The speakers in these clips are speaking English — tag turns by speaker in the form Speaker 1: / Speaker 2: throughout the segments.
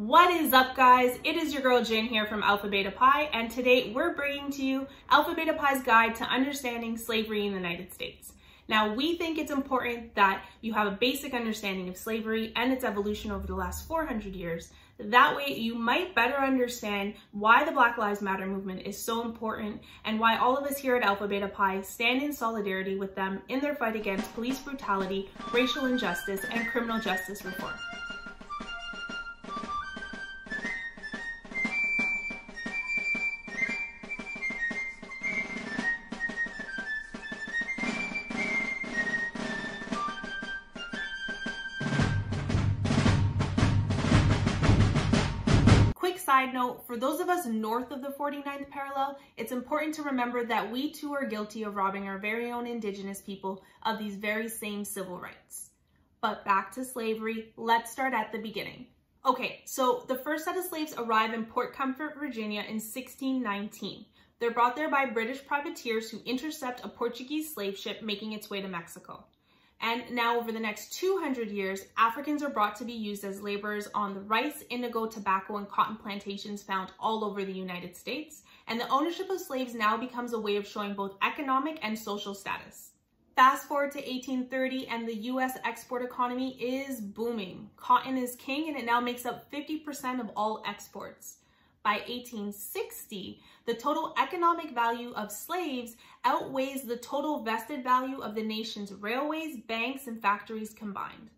Speaker 1: What is up guys? It is your girl Gin here from Alpha Beta Pie and today we're bringing to you Alpha Beta Pie's Guide to Understanding Slavery in the United States. Now we think it's important that you have a basic understanding of slavery and its evolution over the last 400 years. That way you might better understand why the Black Lives Matter movement is so important and why all of us here at Alpha Beta Pie stand in solidarity with them in their fight against police brutality, racial injustice, and criminal justice reform. side note, for those of us north of the 49th parallel, it's important to remember that we too are guilty of robbing our very own indigenous people of these very same civil rights. But back to slavery, let's start at the beginning. Okay, so the first set of slaves arrive in Point Comfort, Virginia in 1619. They're brought there by British privateers who intercept a Portuguese slave ship making its way to Mexico. And now over the next 200 years, Africans are brought to be used as laborers on the rice, indigo, tobacco, and cotton plantations found all over the United States. And the ownership of slaves now becomes a way of showing both economic and social status. Fast forward to 1830 and the US export economy is booming. Cotton is king and it now makes up 50% of all exports by 1860, the total economic value of slaves outweighs the total vested value of the nation's railways, banks, and factories combined.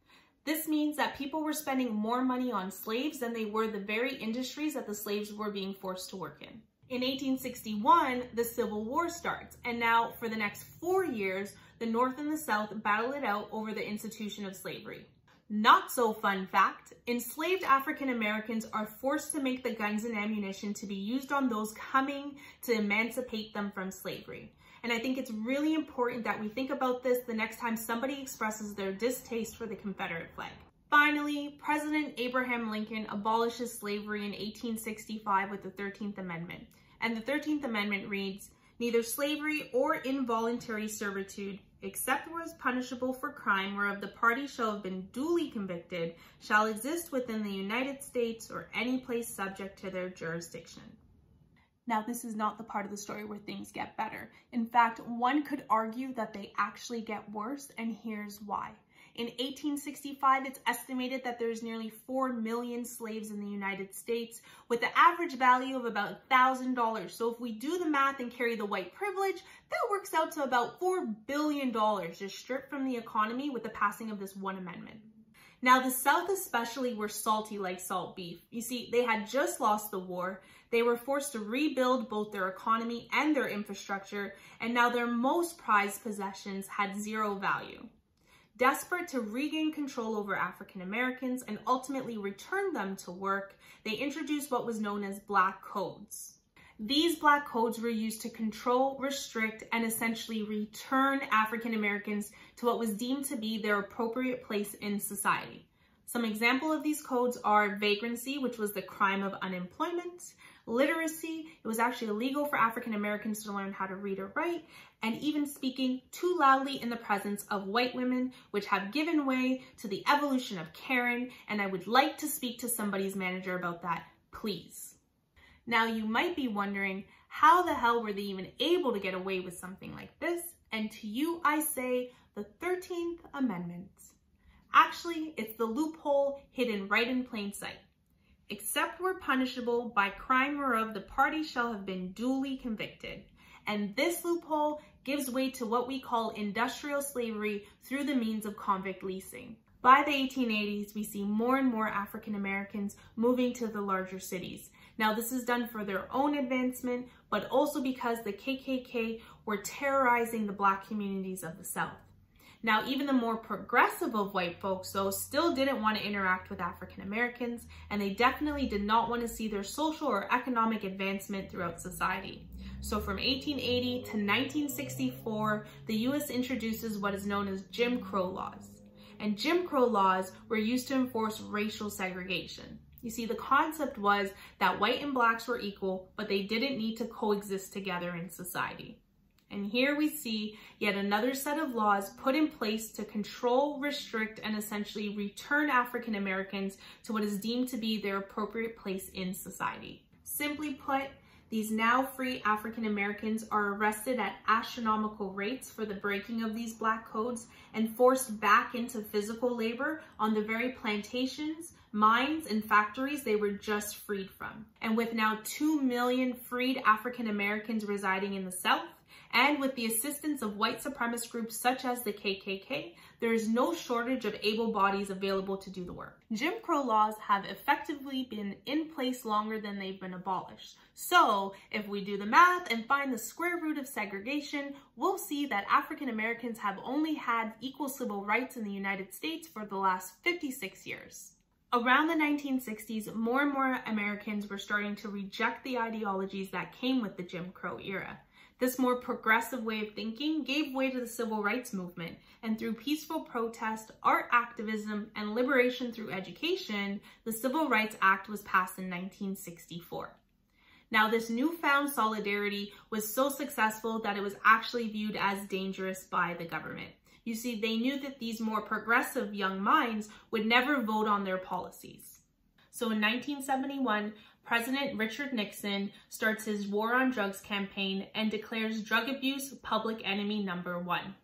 Speaker 1: This means that people were spending more money on slaves than they were the very industries that the slaves were being forced to work in. In 1861, the Civil War starts, and now for the next four years, the North and the South battle it out over the institution of slavery. Not so fun fact, enslaved African Americans are forced to make the guns and ammunition to be used on those coming to emancipate them from slavery. And I think it's really important that we think about this the next time somebody expresses their distaste for the Confederate flag. Finally, President Abraham Lincoln abolishes slavery in 1865 with the 13th Amendment. And the 13th Amendment reads, neither slavery or involuntary servitude except was punishable for crime whereof the party shall have been duly convicted, shall exist within the United States or any place subject to their jurisdiction. Now, this is not the part of the story where things get better. In fact, one could argue that they actually get worse, and here's why. In 1865, it's estimated that there's nearly 4 million slaves in the United States with an average value of about $1,000. So if we do the math and carry the white privilege, that works out to about $4 billion just stripped from the economy with the passing of this one amendment. Now, the South especially were salty like salt beef. You see, they had just lost the war. They were forced to rebuild both their economy and their infrastructure, and now their most prized possessions had zero value. Desperate to regain control over African Americans and ultimately return them to work, they introduced what was known as Black Codes. These Black Codes were used to control, restrict, and essentially return African Americans to what was deemed to be their appropriate place in society. Some example of these codes are vagrancy, which was the crime of unemployment, literacy. It was actually illegal for African Americans to learn how to read or write, and even speaking too loudly in the presence of white women, which have given way to the evolution of Karen, and I would like to speak to somebody's manager about that, please. Now you might be wondering, how the hell were they even able to get away with something like this? And to you, I say the 13th Amendment. Actually, it's the loophole hidden right in plain sight except where punishable by crime whereof the party shall have been duly convicted. And this loophole gives way to what we call industrial slavery through the means of convict leasing. By the 1880s, we see more and more African Americans moving to the larger cities. Now, this is done for their own advancement, but also because the KKK were terrorizing the black communities of the South. Now, even the more progressive of white folks, though, still didn't want to interact with African Americans, and they definitely did not want to see their social or economic advancement throughout society. So from 1880 to 1964, the US introduces what is known as Jim Crow laws. And Jim Crow laws were used to enforce racial segregation. You see, the concept was that white and blacks were equal, but they didn't need to coexist together in society. And here we see yet another set of laws put in place to control, restrict, and essentially return African Americans to what is deemed to be their appropriate place in society. Simply put, these now free African Americans are arrested at astronomical rates for the breaking of these black codes and forced back into physical labor on the very plantations, mines, and factories they were just freed from. And with now 2 million freed African Americans residing in the South, and with the assistance of white supremacist groups such as the KKK, there is no shortage of able bodies available to do the work. Jim Crow laws have effectively been in place longer than they've been abolished. So if we do the math and find the square root of segregation, we'll see that African Americans have only had equal civil rights in the United States for the last 56 years. Around the 1960s, more and more Americans were starting to reject the ideologies that came with the Jim Crow era. This more progressive way of thinking gave way to the civil rights movement, and through peaceful protest, art activism, and liberation through education, the Civil Rights Act was passed in 1964. Now, this newfound solidarity was so successful that it was actually viewed as dangerous by the government. You see, they knew that these more progressive young minds would never vote on their policies. So in 1971, President Richard Nixon starts his War on Drugs campaign and declares drug abuse public enemy number one.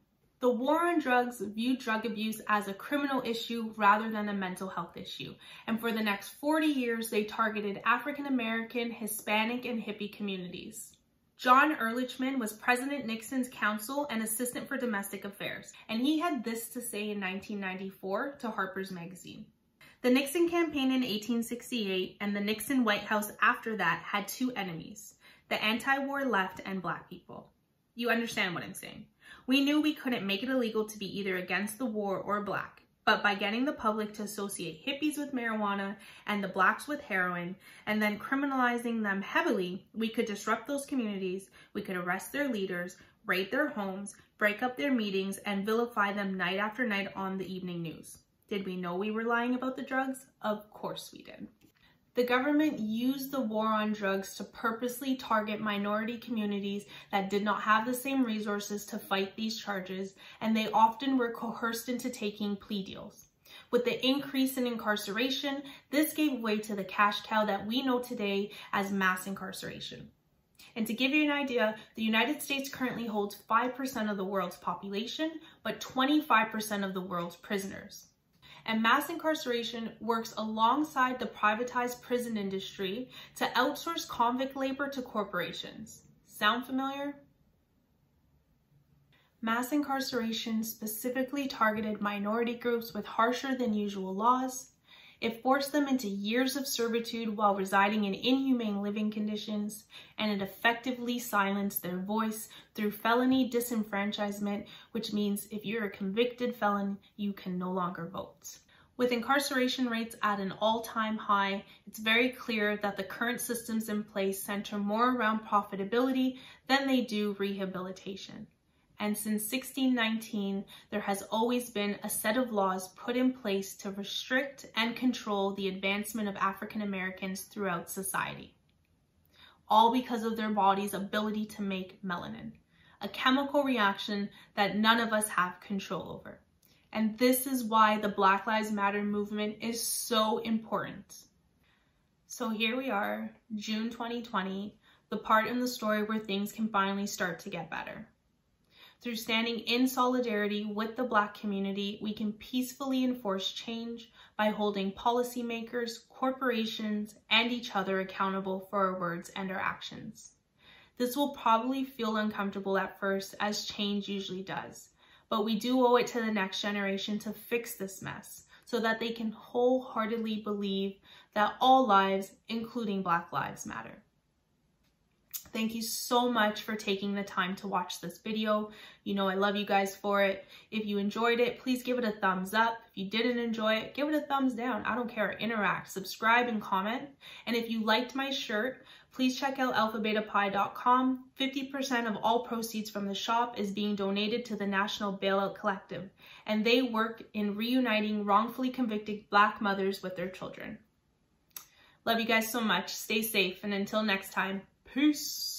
Speaker 1: The war on drugs viewed drug abuse as a criminal issue rather than a mental health issue. And for the next 40 years, they targeted African American, Hispanic, and hippie communities. John Ehrlichman was President Nixon's counsel and assistant for domestic affairs, and he had this to say in 1994 to Harper's Magazine. The Nixon campaign in 1868 and the Nixon White House after that had two enemies, the anti-war left and black people. You understand what I'm saying. We knew we couldn't make it illegal to be either against the war or black, but by getting the public to associate hippies with marijuana and the blacks with heroin, and then criminalizing them heavily, we could disrupt those communities, we could arrest their leaders, raid their homes, break up their meetings, and vilify them night after night on the evening news. Did we know we were lying about the drugs? Of course we did. The government used the war on drugs to purposely target minority communities that did not have the same resources to fight these charges, and they often were coerced into taking plea deals. With the increase in incarceration, this gave way to the cash cow that we know today as mass incarceration. And to give you an idea, the United States currently holds 5% of the world's population, but 25% of the world's prisoners and mass incarceration works alongside the privatized prison industry to outsource convict labor to corporations. Sound familiar? Mass incarceration specifically targeted minority groups with harsher than usual laws, it forced them into years of servitude while residing in inhumane living conditions, and it effectively silenced their voice through felony disenfranchisement, which means if you're a convicted felon, you can no longer vote. With incarceration rates at an all-time high, it's very clear that the current systems in place center more around profitability than they do rehabilitation and since 1619, there has always been a set of laws put in place to restrict and control the advancement of African Americans throughout society, all because of their body's ability to make melanin, a chemical reaction that none of us have control over. And this is why the Black Lives Matter movement is so important. So here we are, June 2020, the part in the story where things can finally start to get better. Through standing in solidarity with the Black community, we can peacefully enforce change by holding policymakers, corporations, and each other accountable for our words and our actions. This will probably feel uncomfortable at first, as change usually does, but we do owe it to the next generation to fix this mess so that they can wholeheartedly believe that all lives, including Black Lives Matter. Thank you so much for taking the time to watch this video. You know I love you guys for it. If you enjoyed it, please give it a thumbs up. If you didn't enjoy it, give it a thumbs down. I don't care. Interact, subscribe, and comment. And if you liked my shirt, please check out alphabetapie.com. 50% of all proceeds from the shop is being donated to the National Bailout Collective, and they work in reuniting wrongfully convicted Black mothers with their children. Love you guys so much. Stay safe, and until next time. Peace.